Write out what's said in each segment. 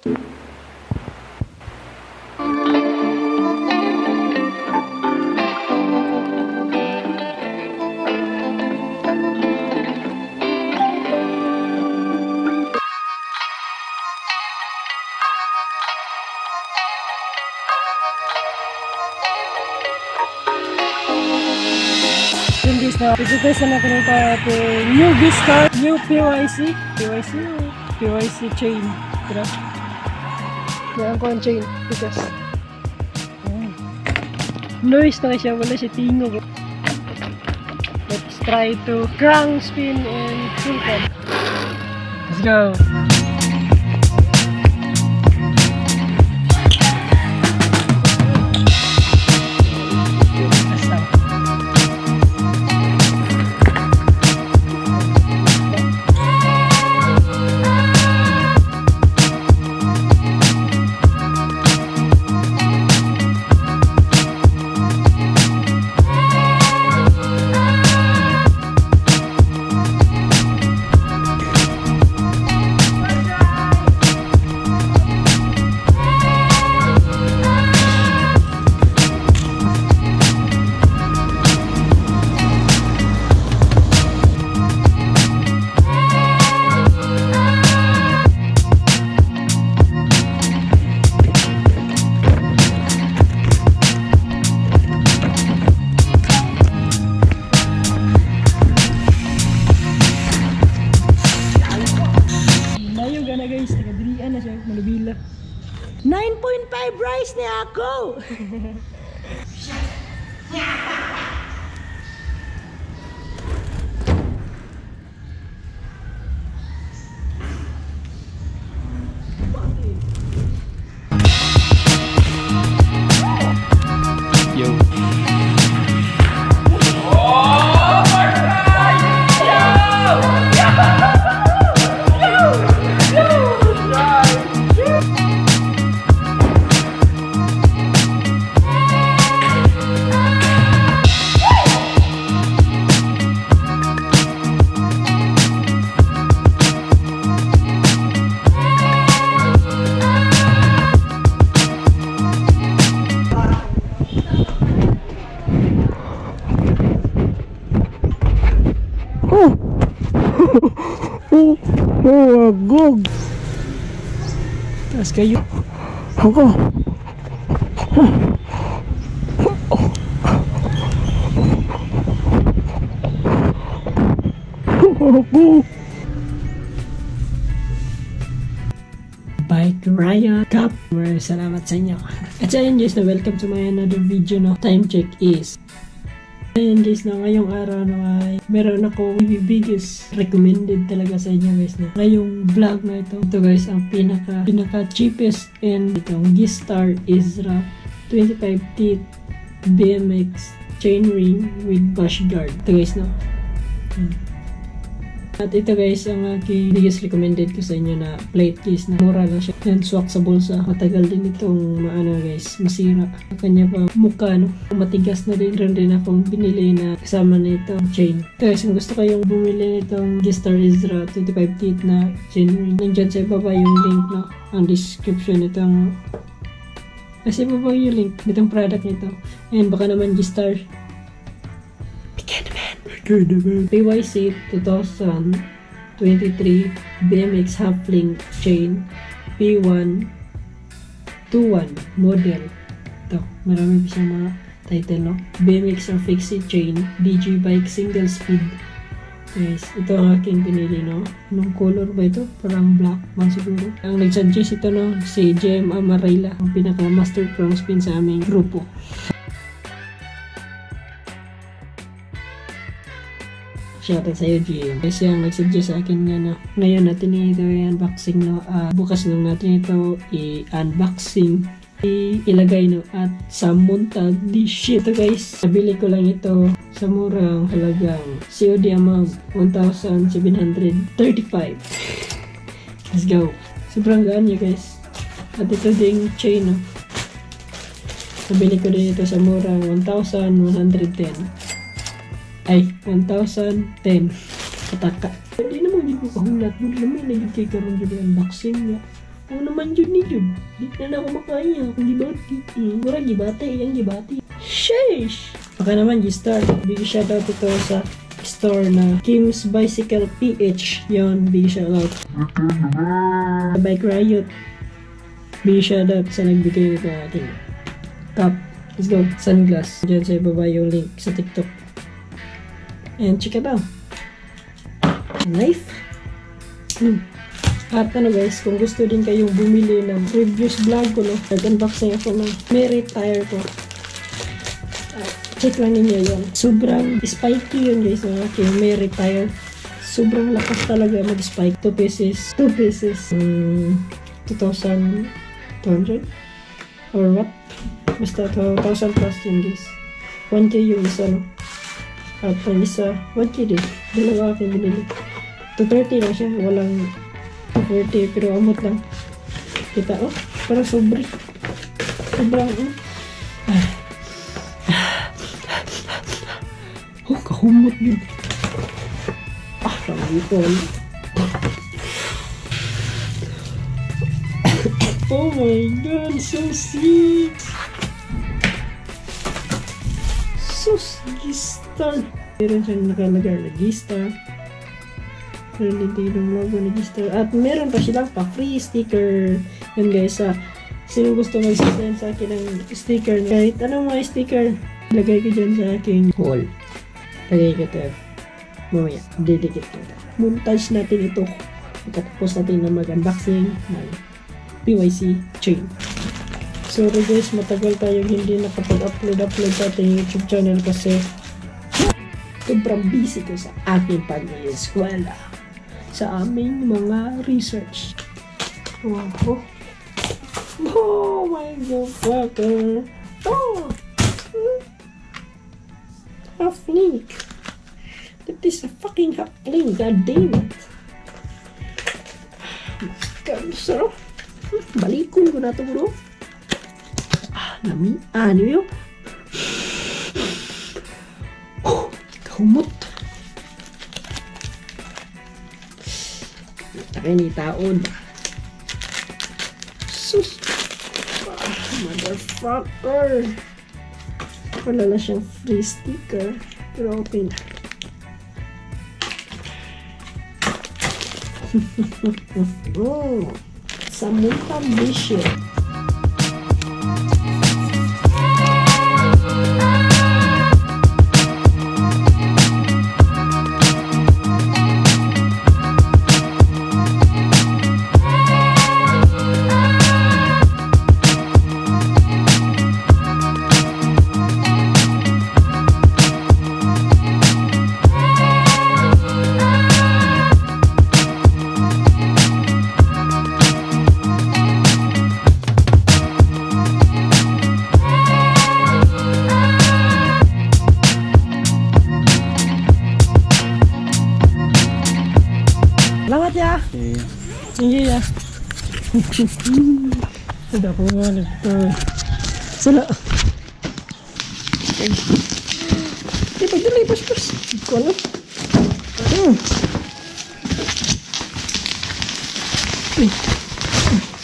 Yun guys na, isitest na natin ito ito new Vistar, new PYC, PYC, PYC chain. Tira. Yan ko ang chain, because noise na siya, wala siya tingog. Let's try to crank, spin, and full cam. Let's go! 9.5 rice ni ako! Tapos kayo. Ako. Ako. Bike Riot Cup. Salamat sa inyo. At sa ayun guys welcome to my another video no. Time check is Ayan guys na ngayong araw na ay meron ako biggest recommended talaga sa inyo guys na ngayong vlog na ito. Ito guys ang pinaka pinaka cheapest and itong Gistar Ezra 25 teeth BMX chain ring with bush guard. Ito guys no. Ayan. At ito guys, ang aking biggest recommended ko sa inyo na plate case na mura lang siya. Yan, swak sa bulsa. Matagal din itong maano guys, masira. Kanya pa mukha no. Matigas na din rin din akong binili na kasama na itong chain. Guys, kung gusto kayong bumili nitong Gistar Ezra 25 teeth na chain ring, nandyan sa ibaba yung link no. Ang description nitong kasi ibaba yung link nitong product nito. And baka naman Gistar PYC 2023 BMX half link chain P1 21 model. Ito, marami pa siyang mga title, no? BMX or fixie chain, DG bike single speed. Guys, ito ang aking pinili, no? Anong color ba ito? Parang black man siguro. Ang nag-suggest ito, no? Si JM Amarela, ang pinaka-master crown spin sa aming grupo. Shoutout sa'yo, GM. Kasi ang nagsuggest sa akin nga na ngayon natin ito i-unboxing no. Ah, bukas lang natin ito i-unboxing ilagay no? At sa montag di shit guys. Nabili ko lang ito sa murang halagang COD amount 1,735 let's go. Sobrang gaan niya guys. At ito ding chain no? Nabili ko din ito sa murang 1,110 ay 1,010 kataka hindi naman hindi ko kahulat mo naman naging kay karon yung unboxing niya Ako naman yun ni Jud. Di na na ako makaya. Kung gibati. Hmm, mura gibati. Iyang gibati. Sheesh! Baka naman G-Star. Big shoutout ito sa store na Kim's Bicycle PH. Yon, big shoutout. Bike Riot. Big shoutout sa nagbigay nito ating cup. Let's go. Sunglass. Diyan sa ibaba yung link sa TikTok. And out. Knife. Hmm. At ano guys, kung gusto din kayong bumili ng previous vlog ko, no, nag-unboxing ako ng Merit tire ko. Uh, check lang ninyo yun. Sobrang spiky yun guys, ng aking Merit tire. Sobrang lakas talaga mag-spike. 2 pieces. 2 pieces. Um, 2,200? Or what? Basta 2,000 plus yun guys. 1k yung isa, no? At ang isa, 1k din. Dalawa aking binili. 230 lang siya. Walang 240 pero amot lang. Kita oh, parang sobre. Sobrang oh. Oh, kahumot yun. Ah, ramipon. oh my god, so sick. Gistar. Meron siyang nakalagay na Gistar. Meron din yung logo ni. At meron pa silang pa-free sticker. Yun guys, sa sino gusto mag-send sa akin ng sticker, kahit anong mga sticker, lagay ko dyan sa aking wall. Lagay ko ito. Mamaya, didikit ko ito. Montage natin ito. Pagkatapos natin na mag-unboxing ng PYC chain. Sorry guys, matagal tayong hindi nakapag-upload-upload sa ating YouTube channel kasi sobrang busy ko sa aking pag-eskwela sa aming mga research. Wow. Oh my god, fucker. Oh! Half link. That is a fucking half link, god damn it. God, so, balikon ko na to bro. Ah, nami, ah, ano yun? Kahumot. Takay ni taon. Sus. Ah, motherfucker. Wala na siyang free sticker. Pero okay na. oh, Samuka Bishop. Sige ya. Sudah ko nga nito. Sala. Di ba dali pas pas. Ko ano? Hmm.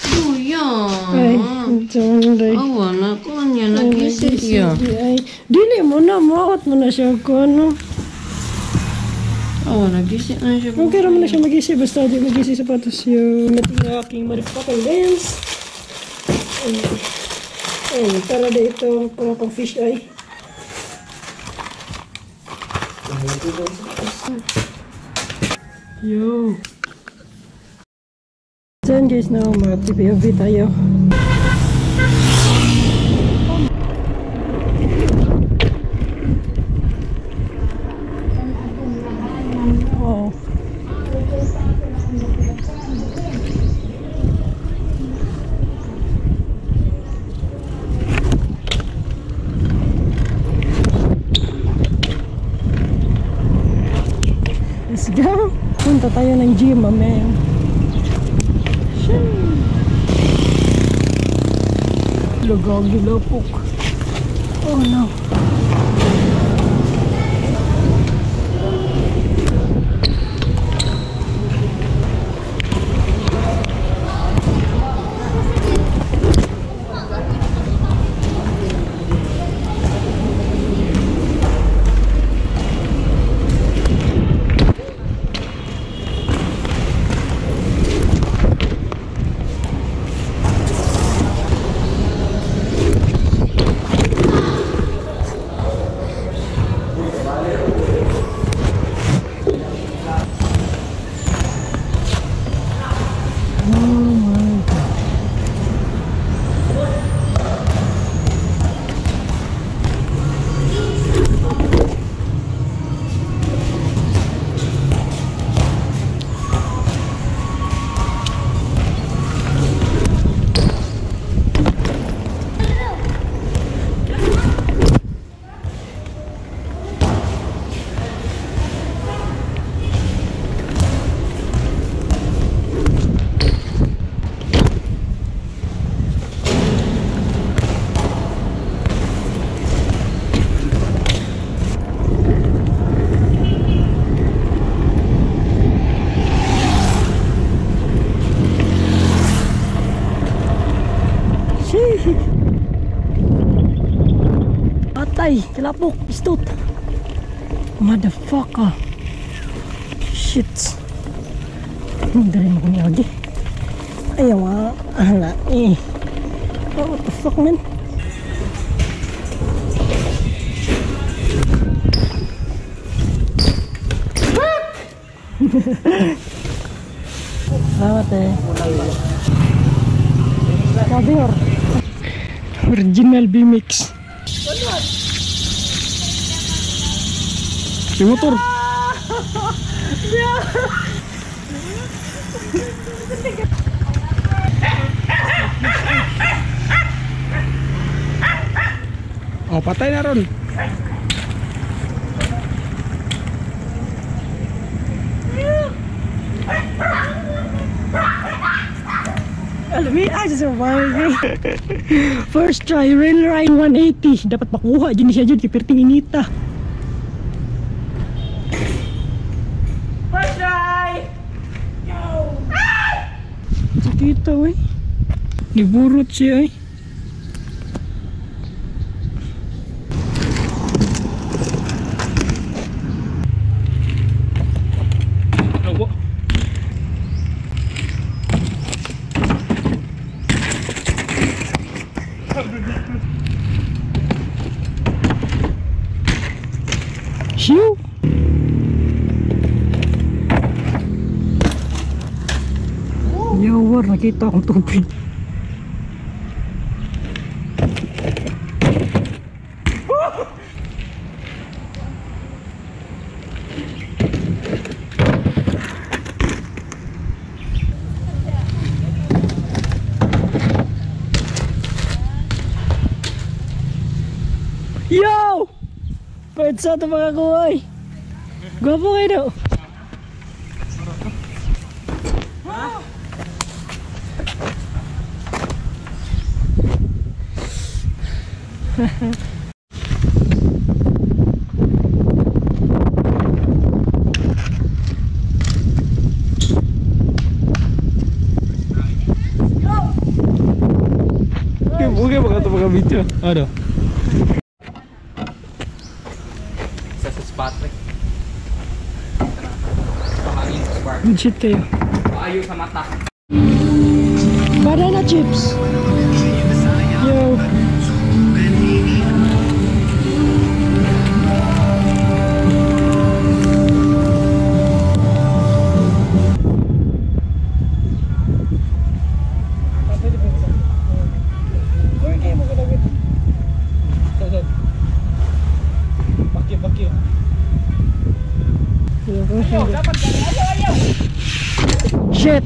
Kuya. Ay, sorry. Awa na ko niya nagising siya. Ay, dili mo na, na ano. Awa nagising na siya. Okay raman na siya mag-isi, basta di mag-isi sapatos yung nating aking motherfucking lens. Ay, ay, para dito, para pang fish eye. Yo. Diyan guys na mga PPOV tayo. Oh. Let's go. Punta tayo ng gym, mamaya. Lagagi lapok. Oh no. Patay, kilapok, istot. Motherfucker. Shit. Dari mo kung yagi. Ayaw ah, ala eh. Oh, what the fuck, man? Salamat eh. Sabi eh Original B-Mix. Yung motor. Oh, patay na ron. Mo, ay, survive First try, rail ride 180. Dapat makuha, dyan siya dyan, kipirting inita. First try! Yo! Sakita, wey. Niburot siya, eh. Nakita akong tubig. Yo! Pwede sa ito mga kuhay. Gwapo kayo daw. Bukan mga ito mga video. Ano? Isa sa eh. Pangangin sa bar. Legit kayo. Ayaw sa mata. Banana chips.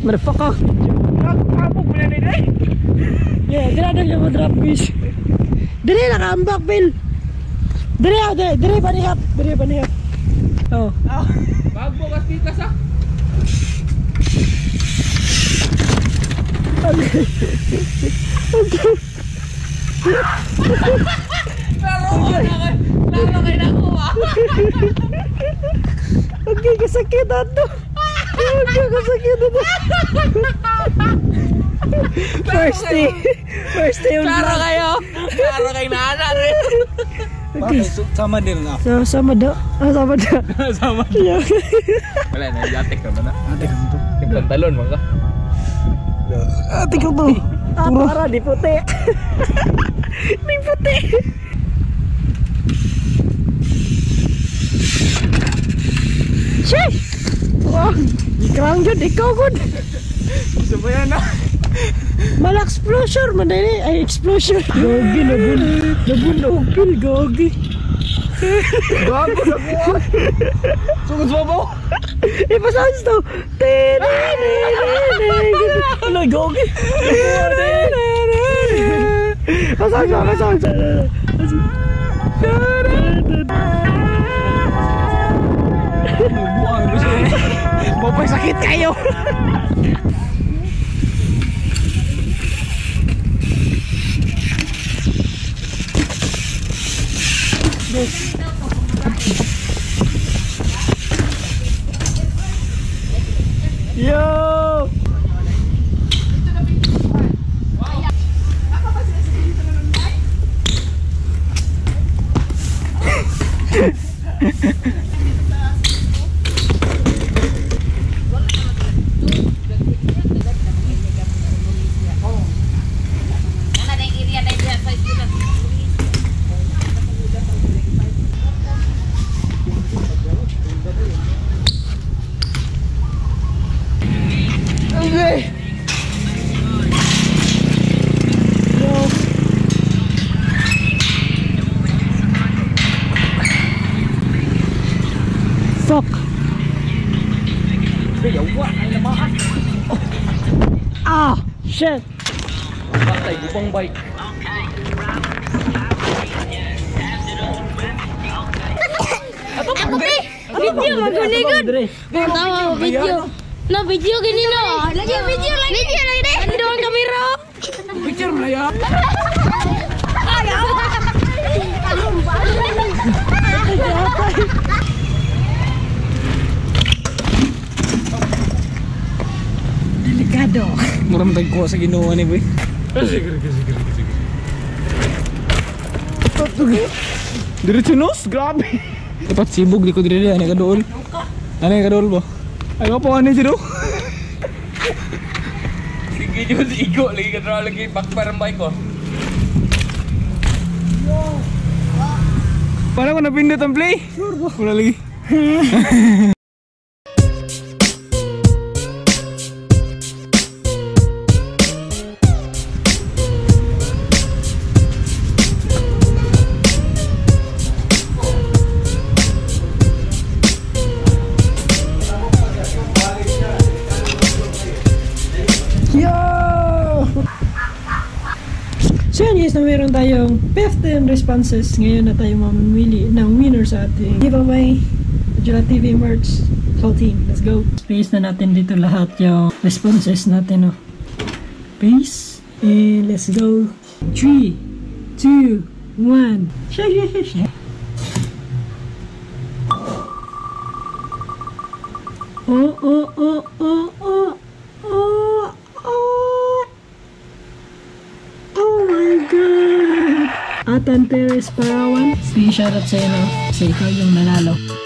Motherfucker. Kapog mo na nila eh. Yeah, dinadal niya mo drop fish. Dili na kaambak, Bill. Dili ah, dili, dili banihap, dili banihap. Oh. Bago ka kita sa. Lalo ka na kay. Lalo kay nakuha. Okay, kasakitan to. Okay, kasakitan to. First day. First day on Klaro kayo. Klaro kay nana rin. Okay. Sama din na. So, sama daw. Ah, sama daw. Sama. Yeah. Wala na, yatik naman na. Yatik naman to. Nagpantalon mga ka. Ate ko to. Ah, para, di puti. di puti. Sheesh! Wow, ikrang jud, ikaw gud. Sabayan na. Mal explosion man dali ay explosion. Gogi nabun. Nabun opil gogi. Bago na kuha. Sugod sa babaw. Ipasans to. Tere Ano gogi? Pasans pa, pasans. Bopay sakit kayo. Yo! Ah! Shit! Patay, bubang bike. Video magunigon. Dre. Tawa video. No video gini no. Lagi video lagi. Video lagi deh. Ano ang kamera? Picture mo na yan. Delikado. Muram tayo ko sa ginawa ni boy. Diretso nos, grabe. Dapat sibog di ko dire ani ka dool. Ani ka dool ba? Ay pa ani si do. Sige jud igo lagi ka draw lagi bakbar ang bike ko. Parang ko napindot ang play. Wala lagi. responses. Ngayon na tayo mamimili ng winner sa ating giveaway. Jula TV merch. Whole let's go. Space na natin dito lahat yung responses natin. Oh. Peace. And let's go. 3, 2, 1. Shake, shake, shake, shake. Oh, oh, oh. Oh, oh. Oh my God! Atan Perez Parawan. Big shoutout sa'yo, no? Kasi ikaw yung nanalo.